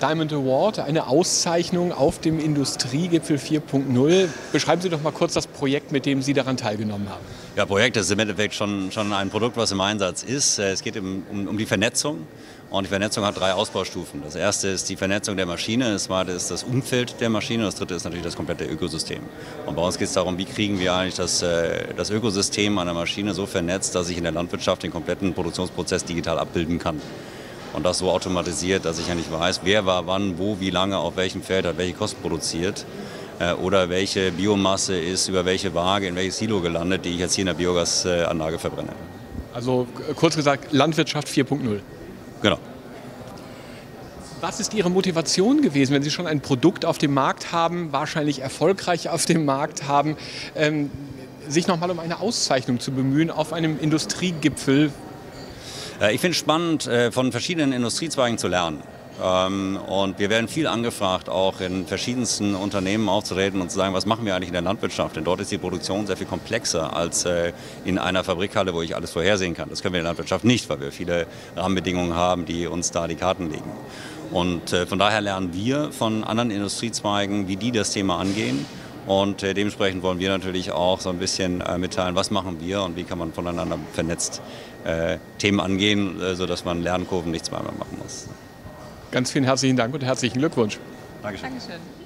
Diamond Award, eine Auszeichnung auf dem Industriegipfel 4.0. Beschreiben Sie doch mal kurz das Projekt, mit dem Sie daran teilgenommen haben. Ja, Projekt ist im Endeffekt schon, schon ein Produkt, was im Einsatz ist. Es geht um, um die Vernetzung. Und die Vernetzung hat drei Ausbaustufen. Das erste ist die Vernetzung der Maschine, das zweite ist das Umfeld der Maschine, das dritte ist natürlich das komplette Ökosystem. Und bei uns geht es darum, wie kriegen wir eigentlich das, äh, das Ökosystem einer Maschine so vernetzt, dass ich in der Landwirtschaft den kompletten Produktionsprozess digital abbilden kann und das so automatisiert, dass ich ja nicht weiß, wer war wann, wo, wie lange, auf welchem Feld hat welche Kosten produziert äh, oder welche Biomasse ist über welche Waage in welches Silo gelandet, die ich jetzt hier in der Biogasanlage verbrenne. Also kurz gesagt Landwirtschaft 4.0. Genau. Was ist Ihre Motivation gewesen, wenn Sie schon ein Produkt auf dem Markt haben, wahrscheinlich erfolgreich auf dem Markt haben, ähm, sich nochmal um eine Auszeichnung zu bemühen auf einem Industriegipfel äh, ich finde es spannend, äh, von verschiedenen Industriezweigen zu lernen. Ähm, und wir werden viel angefragt, auch in verschiedensten Unternehmen aufzureden und zu sagen, was machen wir eigentlich in der Landwirtschaft? Denn dort ist die Produktion sehr viel komplexer als äh, in einer Fabrikhalle, wo ich alles vorhersehen kann. Das können wir in der Landwirtschaft nicht, weil wir viele Rahmenbedingungen haben, die uns da die Karten legen. Und von daher lernen wir von anderen Industriezweigen, wie die das Thema angehen. Und dementsprechend wollen wir natürlich auch so ein bisschen mitteilen, was machen wir und wie kann man voneinander vernetzt äh, Themen angehen, äh, sodass man Lernkurven nicht zweimal machen muss. Ganz vielen herzlichen Dank und herzlichen Glückwunsch. Dankeschön. Dankeschön.